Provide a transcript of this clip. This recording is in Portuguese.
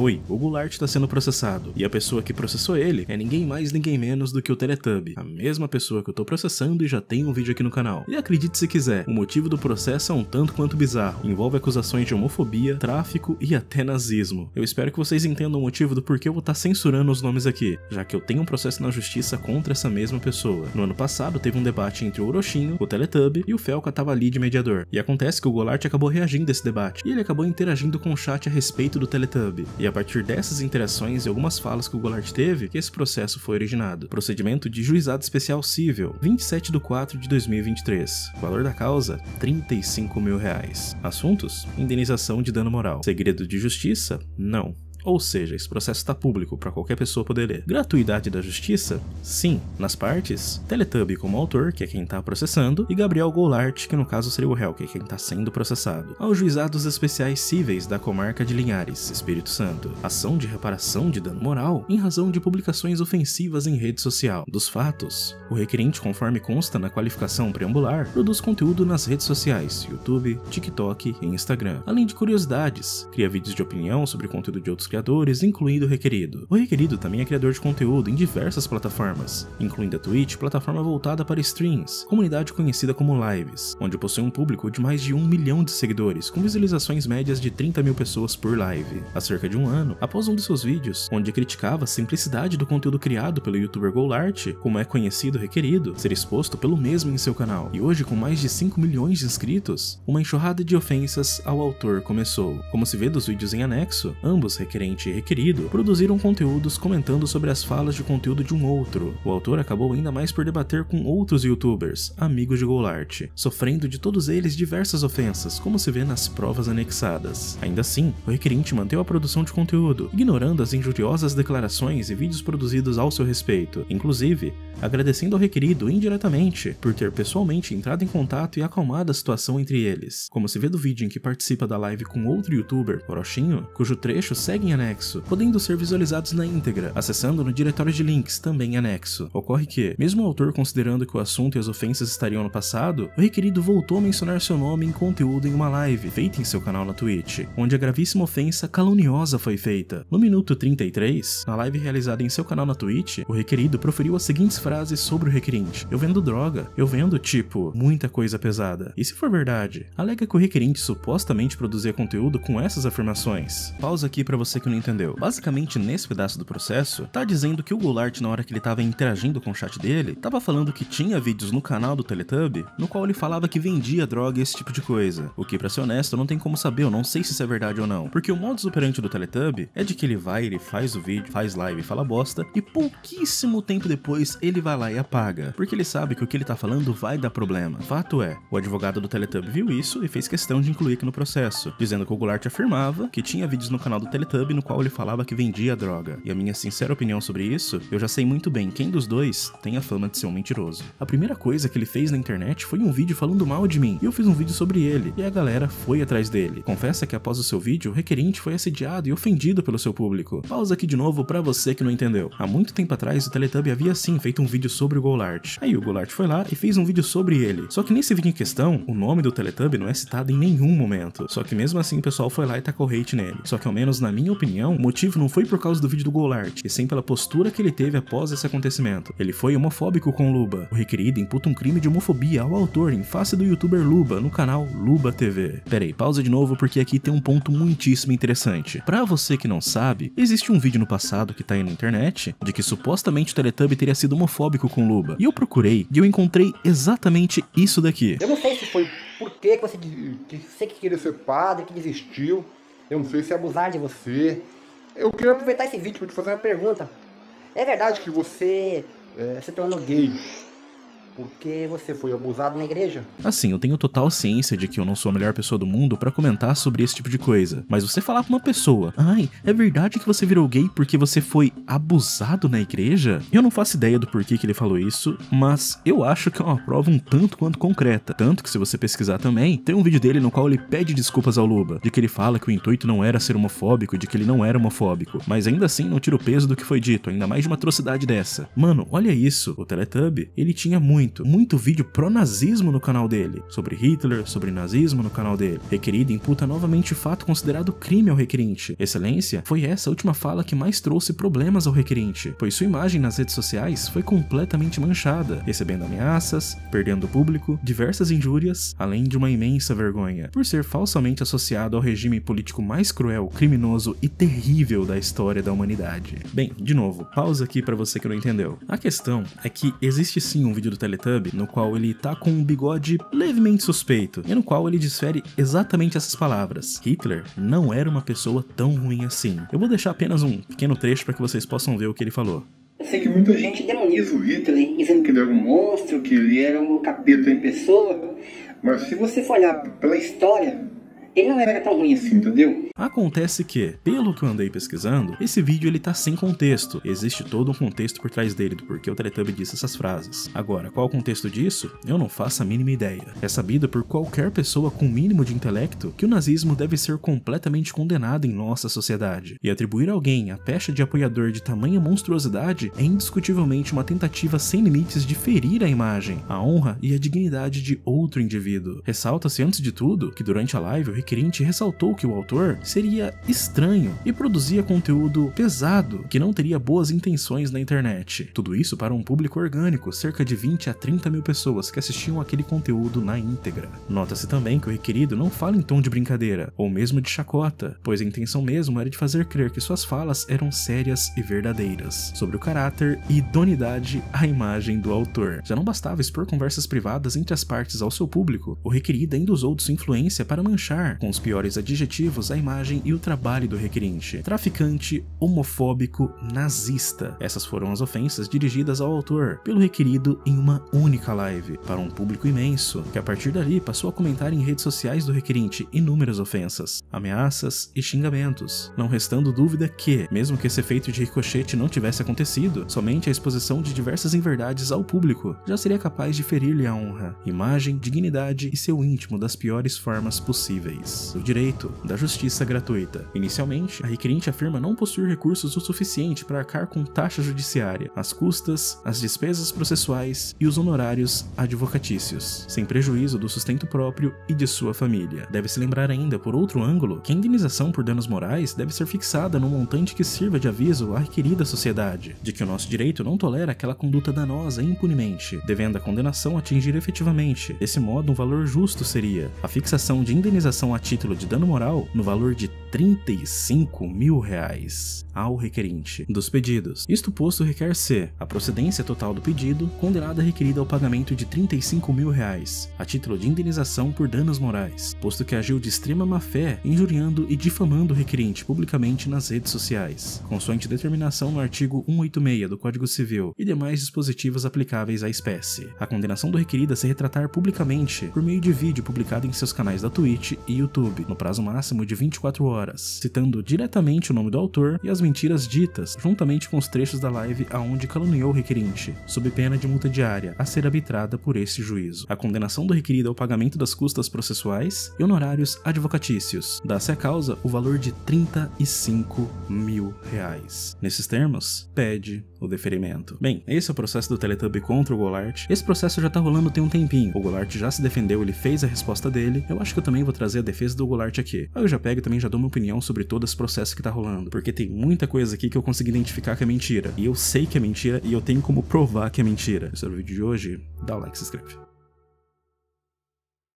Oi, o Goulart está sendo processado, e a pessoa que processou ele é ninguém mais ninguém menos do que o Teletubby, a mesma pessoa que eu tô processando e já tem um vídeo aqui no canal. E acredite se quiser, o motivo do processo é um tanto quanto bizarro, envolve acusações de homofobia, tráfico e até nazismo. Eu espero que vocês entendam o motivo do porquê eu vou estar tá censurando os nomes aqui, já que eu tenho um processo na justiça contra essa mesma pessoa. No ano passado teve um debate entre o Orochinho, o Teletubby e o Felca tava ali de mediador. E acontece que o Goulart acabou reagindo a esse debate, e ele acabou interagindo com o chat a respeito do Teletubby. E a partir dessas interações e algumas falas que o Goulart teve, que esse processo foi originado. Procedimento de Juizado Especial Cível, 27 de 4 de 2023. Valor da causa, 35 mil reais. Assuntos? Indenização de dano moral. Segredo de justiça? Não. Ou seja, esse processo está público para qualquer pessoa poder ler. Gratuidade da justiça? Sim. Nas partes, Teletubby como autor, que é quem está processando, e Gabriel Goulart, que no caso seria o réu, que é quem está sendo processado. Aos juizados especiais cíveis da comarca de Linhares, Espírito Santo. Ação de reparação de dano moral em razão de publicações ofensivas em rede social. Dos fatos, o requerente, conforme consta na qualificação preambular, produz conteúdo nas redes sociais, YouTube, TikTok e Instagram, além de curiosidades, cria vídeos de opinião sobre conteúdo de outros criadores, incluindo o Requerido. O Requerido também é criador de conteúdo em diversas plataformas, incluindo a Twitch, plataforma voltada para streams, comunidade conhecida como Lives, onde possui um público de mais de um milhão de seguidores, com visualizações médias de 30 mil pessoas por live. Há cerca de um ano, após um de seus vídeos, onde criticava a simplicidade do conteúdo criado pelo youtuber Golart, como é conhecido Requerido, ser exposto pelo mesmo em seu canal, e hoje com mais de 5 milhões de inscritos, uma enxurrada de ofensas ao autor começou. Como se vê dos vídeos em anexo, ambos requeridos requerente e requerido, produziram conteúdos comentando sobre as falas de conteúdo de um outro. O autor acabou ainda mais por debater com outros youtubers, amigos de Golart, sofrendo de todos eles diversas ofensas, como se vê nas provas anexadas. Ainda assim, o requerente manteve a produção de conteúdo, ignorando as injuriosas declarações e vídeos produzidos ao seu respeito, inclusive agradecendo ao requerido indiretamente por ter pessoalmente entrado em contato e acalmado a situação entre eles, como se vê do vídeo em que participa da live com outro youtuber, Orochinho, cujo trecho segue em anexo, podendo ser visualizados na íntegra, acessando no diretório de links, também anexo. Ocorre que, mesmo o autor considerando que o assunto e as ofensas estariam no passado, o requerido voltou a mencionar seu nome em conteúdo em uma live feita em seu canal na Twitch, onde a gravíssima ofensa caluniosa foi feita. No minuto 33, na live realizada em seu canal na Twitch, o requerido proferiu as seguintes frases sobre o requerente: Eu vendo droga, eu vendo, tipo, muita coisa pesada. E se for verdade, alega que o requerente supostamente produzia conteúdo com essas afirmações. Pausa aqui para você você que não entendeu. Basicamente, nesse pedaço do processo, tá dizendo que o Goulart, na hora que ele tava interagindo com o chat dele, tava falando que tinha vídeos no canal do Teletubby, no qual ele falava que vendia droga e esse tipo de coisa. O que, pra ser honesto, não tem como saber, eu não sei se isso é verdade ou não. Porque o modus operandi do Teletubby é de que ele vai, ele faz o vídeo, faz live, fala bosta, e pouquíssimo tempo depois ele vai lá e apaga. Porque ele sabe que o que ele tá falando vai dar problema. Fato é, o advogado do Teletubby viu isso e fez questão de incluir aqui no processo, dizendo que o Goulart afirmava que tinha vídeos no canal do No qual ele falava que vendia droga. E a minha sincera opinião sobre isso, eu já sei muito bem quem dos dois tem a fama de ser um mentiroso. A primeira coisa que ele fez na internet foi um vídeo falando mal de mim, e eu fiz um vídeo sobre ele, e a galera foi atrás dele. Confessa que após o seu vídeo, o requerente foi assediado e ofendido pelo seu público. Pausa aqui de novo para você que não entendeu. Há muito tempo atrás, o Teletubby havia sim feito um vídeo sobre o Golart. Aí o Golart foi lá e fez um vídeo sobre ele. Só que nesse vídeo em questão, o nome do Teletubby não é citado em nenhum momento. Só que mesmo assim o pessoal foi lá e tacou hate nele. Só que ao menos na minha opinião, o motivo não foi por causa do vídeo do Golart, e sim pela postura que ele teve após esse acontecimento. Ele foi homofóbico com Luba. O requerido imputa um crime de homofobia ao autor em face do youtuber Luba no canal Luba TV. Pera aí, pausa de novo porque aqui tem um ponto muitíssimo interessante. Pra você que não sabe, existe um vídeo no passado que tá aí na internet de que supostamente o Teletubby teria sido homofóbico com Luba. E eu procurei e eu encontrei exatamente isso daqui. Eu não sei se foi por que você, que você que queria ser padre, que desistiu. Eu não sei se é abusar de você. Eu queria aproveitar esse vídeo para te fazer uma pergunta. É verdade que você é, se tornou gay porque você foi abusado na igreja. Assim, eu tenho total ciência de que eu não sou a melhor pessoa do mundo para comentar sobre esse tipo de coisa. Mas você falar pra uma pessoa, ai, é verdade que você virou gay porque você foi abusado na igreja? Eu não faço ideia do porquê que ele falou isso, mas eu acho que é uma prova um tanto quanto concreta. Tanto que se você pesquisar também, tem um vídeo dele no qual ele pede desculpas ao Luba, de que ele fala que o intuito não era ser homofóbico e de que ele não era homofóbico. Mas ainda assim não tira o peso do que foi dito, ainda mais de uma atrocidade dessa. Mano, olha isso, o Teletubby, ele tinha muito muito, muito vídeo pró-nazismo no canal dele, sobre Hitler, sobre nazismo no canal dele. Requerido imputa novamente fato considerado crime ao requerente. Excelência, foi essa última fala que mais trouxe problemas ao requerente, pois sua imagem nas redes sociais foi completamente manchada, recebendo ameaças, perdendo público, diversas injúrias, além de uma imensa vergonha, por ser falsamente associado ao regime político mais cruel, criminoso e terrível da história da humanidade. Bem, de novo, pausa aqui para você que não entendeu. A questão é que existe sim um vídeo do Teletubby no qual ele tá com um bigode levemente suspeito e no qual ele desfere exatamente essas palavras. Hitler não era uma pessoa tão ruim assim. Eu vou deixar apenas um pequeno trecho para que vocês possam ver o que ele falou. Eu sei que muita gente demoniza o Hitler, dizendo que ele era um monstro, que ele era um capeta em pessoa. Mas se você for olhar pela história, ele não era tão ruim assim, entendeu? Acontece que, pelo que eu andei pesquisando, esse vídeo ele tá sem contexto. Existe todo um contexto por trás dele do porquê o Teletubby disse essas frases. Agora, qual o contexto disso? Eu não faço a mínima ideia. É sabido por qualquer pessoa com mínimo de intelecto que o nazismo deve ser completamente condenado em nossa sociedade. E atribuir a alguém a pecha de apoiador de tamanha monstruosidade é indiscutivelmente uma tentativa sem limites de ferir a imagem, a honra e a dignidade de outro indivíduo. Ressalta-se antes de tudo que durante a live o requerente ressaltou que o autor seria estranho e produzia conteúdo pesado que não teria boas intenções na internet. Tudo isso para um público orgânico, cerca de 20 a 30 mil pessoas que assistiam aquele conteúdo na íntegra. Nota-se também que o requerido não fala em tom de brincadeira, ou mesmo de chacota, pois a intenção mesmo era de fazer crer que suas falas eram sérias e verdadeiras, sobre o caráter e idoneidade à imagem do autor. Já não bastava expor conversas privadas entre as partes ao seu público, o requerido ainda usou de sua influência para manchar com os piores adjetivos a imagem e o trabalho do requerente. Traficante, homofóbico, nazista. Essas foram as ofensas dirigidas ao autor pelo requerido em uma única live, para um público imenso, que a partir dali passou a comentar em redes sociais do requerente inúmeras ofensas, ameaças e xingamentos, não restando dúvida que, mesmo que esse efeito de ricochete não tivesse acontecido, somente a exposição de diversas inverdades ao público já seria capaz de ferir-lhe a honra, imagem, dignidade e seu íntimo das piores formas possíveis. O direito da justiça gratuita. Inicialmente, a requerente afirma não possuir recursos o suficiente para arcar com taxa judiciária, as custas, as despesas processuais e os honorários advocatícios, sem prejuízo do sustento próprio e de sua família. Deve-se lembrar ainda, por outro ângulo, que a indenização por danos morais deve ser fixada num montante que sirva de aviso à requerida sociedade, de que o nosso direito não tolera aquela conduta danosa impunemente, devendo a condenação atingir efetivamente. Desse modo, um valor justo seria a fixação de indenização a título de dano moral no valor de 35 mil reais ao requerente dos pedidos. Isto posto requer ser a procedência total do pedido condenada requerida ao pagamento de 35 mil reais a título de indenização por danos morais, posto que agiu de extrema má-fé, injuriando e difamando o requerente publicamente nas redes sociais, consoante determinação no artigo 186 do Código Civil e demais dispositivos aplicáveis à espécie. A condenação do requerido a se retratar publicamente por meio de vídeo publicado em seus canais da Twitch e YouTube, no prazo máximo de 24 horas, citando diretamente o nome do autor e as mentiras ditas, juntamente com os trechos da live aonde caluniou o requerente, sob pena de multa diária, a ser arbitrada por esse juízo. A condenação do requerido ao pagamento das custas processuais e honorários advocatícios. Dá-se a causa o valor de 35 mil reais. Nesses termos, pede o deferimento. Bem, esse é o processo do Teletubby contra o Golart. Esse processo já tá rolando tem um tempinho. O Golart já se defendeu, ele fez a resposta dele. Eu acho que eu também vou trazer defesa do Golart aqui. Aí eu já pego e também já dou minha opinião sobre todo esse processo que tá rolando. Porque tem muita coisa aqui que eu consegui identificar que é mentira. E eu sei que é mentira e eu tenho como provar que é mentira. Esse é o vídeo de hoje. Dá o like se inscreve.